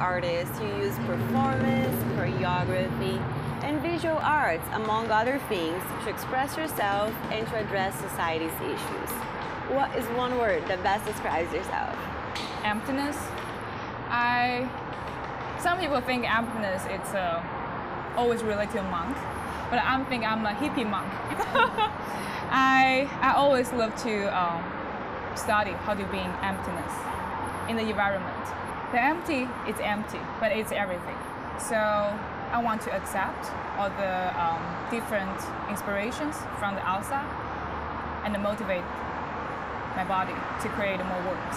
artist who use performance, choreography, and visual arts, among other things, to express yourself and to address society's issues. What is one word that best describes yourself? Emptiness. I. Some people think emptiness it's uh, always related to a monk, but I'm think I'm a hippie monk. I I always love to um, study how to be in emptiness in the environment. The empty is empty, but it's everything. So I want to accept all the um, different inspirations from the outside and motivate my body to create more works.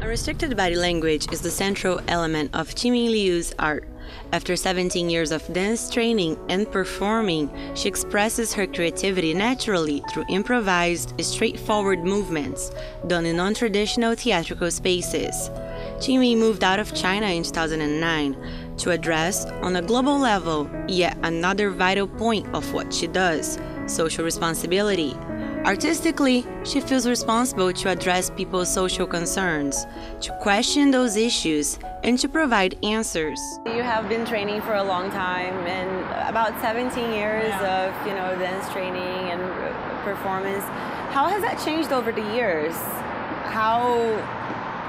A restricted body language is the central element of Qinmin Liu's art. After 17 years of dance training and performing, she expresses her creativity naturally through improvised, straightforward movements done in non traditional theatrical spaces. Qinmin moved out of China in 2009 to address, on a global level, yet another vital point of what she does social responsibility. Artistically, she feels responsible to address people's social concerns, to question those issues, and to provide answers. You have been training for a long time and about 17 years Yeah. of, you know, dance training and uh, performance. How has that changed over the years? How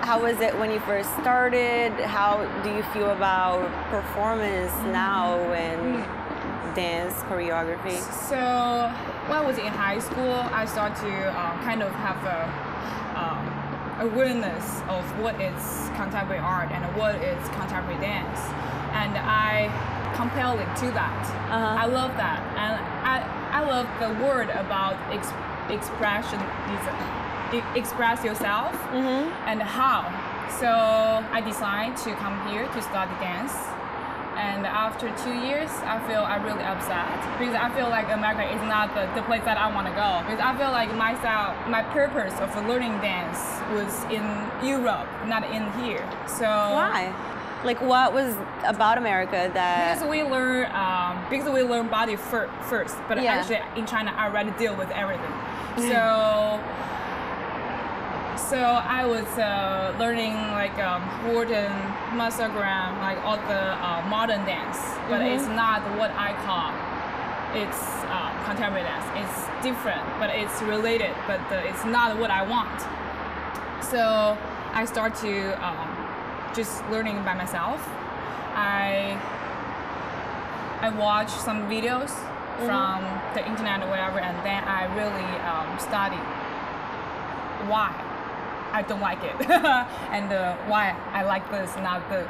how was it when you first started? How do you feel about performance now and dance choreography? So when I was in high school, I started to uh, kind of have a um, awareness of what is contemporary art and what is contemporary dance, and I compelled it to that. Uh-huh. I love that, and I I love the word about ex- expression. Express yourself and how. So I decided to come here to study dance and after two years, I feel I'm really upset because I feel like America is not the, the place that I want to go. Because I feel like my style, my purpose of learning dance was in Europe, not in here. So Why? Like what was about America that Because we learn, um, because we learn body fir- first, but Yeah. actually in China, I already deal with everything. So. So I was uh, learning like um, Gordon, Martha Graham, like all the uh, modern dance, but it's not what I call it's uh, contemporary dance. It's different, but it's related, but uh, it's not what I want. So I start to um, just learning by myself. I I watch some videos from the internet or whatever, and then I really um, study why I don't like it and uh, why I like this, not the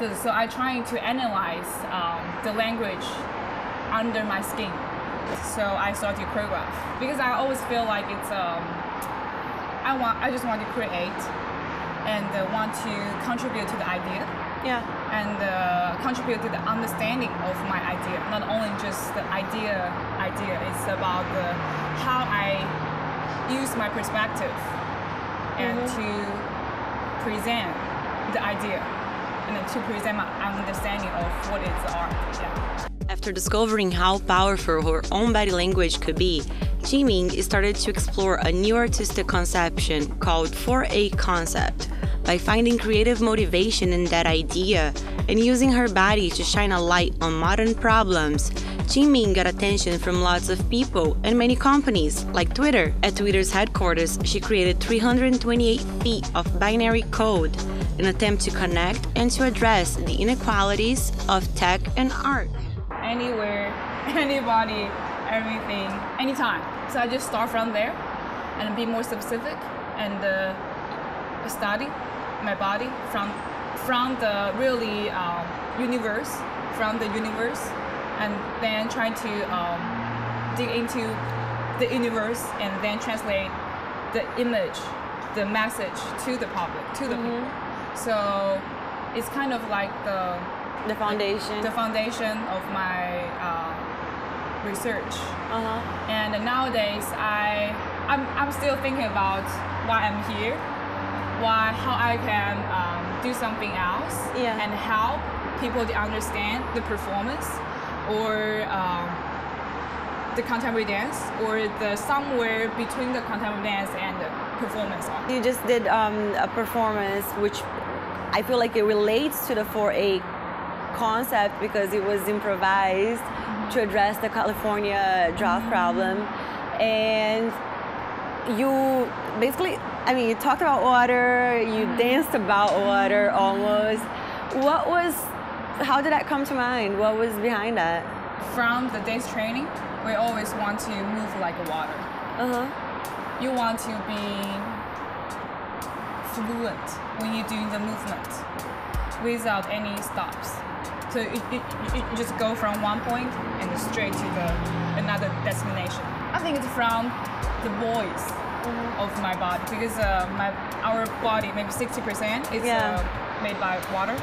this. So I trying to analyze um, the language under my skin. So I start to choreograph because I always feel like it's um, I want I just want to create and uh, want to contribute to the idea yeah. and uh, contribute to the understanding of my idea. Not only just the idea, idea. It's about the how I use my perspective and to present the idea, and to present my understanding of what is art. Yeah. After discovering how powerful her own body language could be, Qinmin started to explore a new artistic conception called 4A concept. By finding creative motivation in that idea and using her body to shine a light on modern problems, Qinmin got attention from lots of people and many companies, like Twitter. At Twitter's headquarters, she created 328 feet of binary code, in an attempt to connect and to address the inequalities of tech and art. Anywhere, anybody, everything, anytime. So I just start from there and be more specific and uh, study my body from from the really um, universe, from the universe, and then trying to um, dig into the universe and then translate the image, the message to the public, to the people. So it's kind of like the The foundation. the foundation of my uh, research. uh-huh. And nowadays, I I'm, I'm still thinking about why I'm here, why how I can um, do something else, Yeah. and help people to understand the performance, or um, the contemporary dance or the somewhere between the contemporary dance and the performance art. You just did um, a performance which I feel like it relates to the 4A concept because it was improvised mm-hmm. to address the California drought mm-hmm. problem. And you basically, I mean, you talked about water, you mm-hmm. danced about water almost. What was, how did that come to mind? What was behind that? From the dance training, we always want to move like water. Uh-huh. You want to be fluent when you're doing the movement without any stops. So it, it, it just go from one point and straight to the another destination. I think it's from the voice mm-hmm. of my body because uh, my our body maybe 60% is yeah. uh, made by water.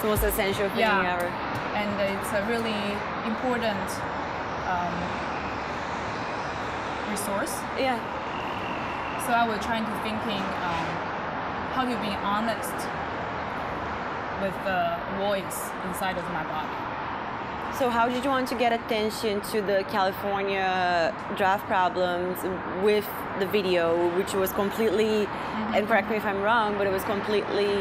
It's the most essential thing yeah. ever. And it's a really important um, resource. Yeah. So I was trying to thinking um, how to be honest with the voice inside of my body. So how did you want to get attention to the California draft problems with the video, which was completely, mm-hmm. and correct me if I'm wrong, but it was completely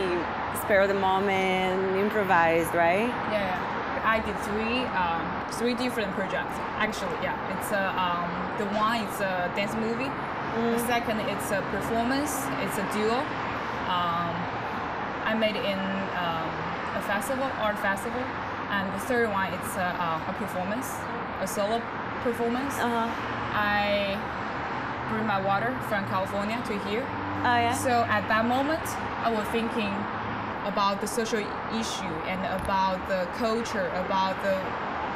spare of the moment, improvised, right? Yeah, yeah. I did three um, three different projects. Actually, yeah. It's a um, the one is a dance movie. Mm. The second it's a performance. It's a duo. Um, I made it in um, a festival, art festival, and the third one it's a, uh, a performance, a solo performance. Uh-huh. I bring my water from California to here. Oh yeah. So at that moment, I was thinking about the social issue and about the culture, about the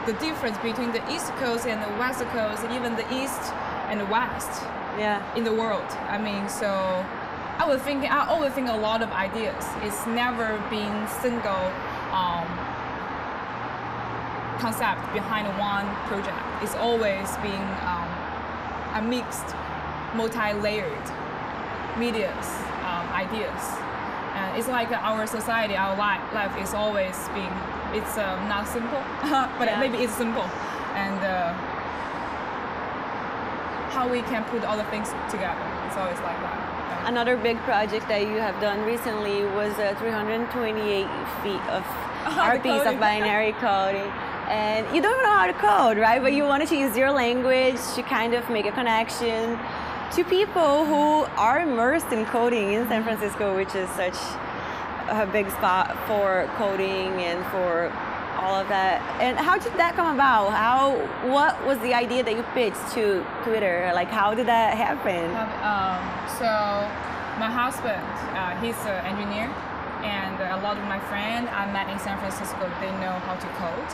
the difference between the East Coast and the West Coast, and even the East and the West. Yeah. In the world. I mean, so I was thinking. I always think a lot of ideas. It's never been single um, concept behind one project. It's always been um, a mixed, multi-layered medias, um, ideas. And it's like our society, our life, life is always being, it's um, not simple, but yeah. maybe it's simple. And uh, how we can put all the things together, it's always like that. Another big project that you have done recently was uh, 328 feet of our piece of binary coding. And you don't even know how to code, right? But you wanted to use your language to kind of make a connection to people who are immersed in coding in San Francisco, which is such a big spot for coding and for all of that. And how did that come about? How what was the idea that you pitched to Twitter? Like how did that happen? Um, so my husband, uh, he's an engineer, and a lot of my friends I met in San Francisco, they know how to code.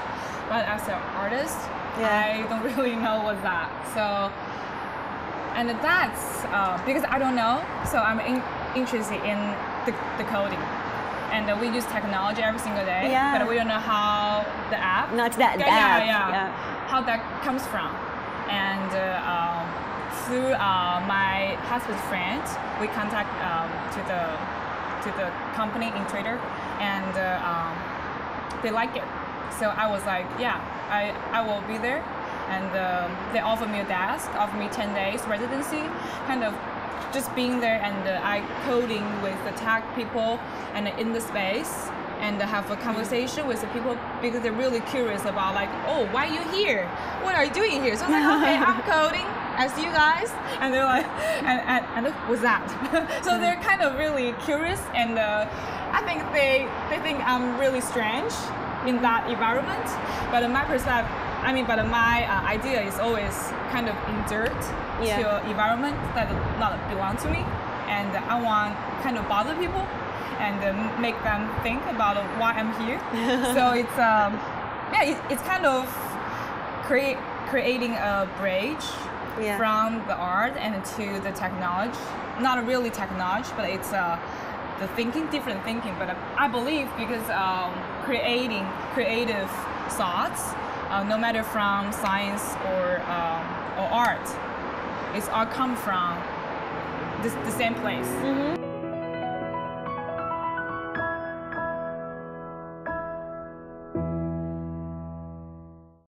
But as an artist, yeah. I don't really know what's that. So and that's uh, because I don't know, so I'm in, interested in the, the coding. And uh, we use technology every single day, yeah. but we don't know how the app. Not that yeah, yeah, yeah, yeah, how that comes from. And uh, um, through uh, my husband's friend, we contact um, to the to the company in Twitter, and uh, um, they like it. So I was like, yeah, I, I will be there and um, they offered me a desk, offered me 10 days residency, kind of just being there and uh, I coding with the tech people and in the space and have a conversation with the people because they're really curious about like, oh, why are you here? What are you doing here? So I'm like, okay, I'm coding as you guys, and they're like, and, and, and what's that? so they're kind of really curious, and uh, I think they they think I'm really strange in that environment. But in my perspective, I mean, but my uh, idea is always kind of insert yeah. to environment that not belong to me, and I want kind of bother people and uh, make them think about why I'm here. so it's um, yeah, it, it's kind of create creating a bridge yeah. from the art and to the technology. Not really technology, but it's uh, the thinking, different thinking. But I believe because um, creating creative thoughts uh, no matter from science or, um, or art, it's all come from this, the same place. Mm-hmm.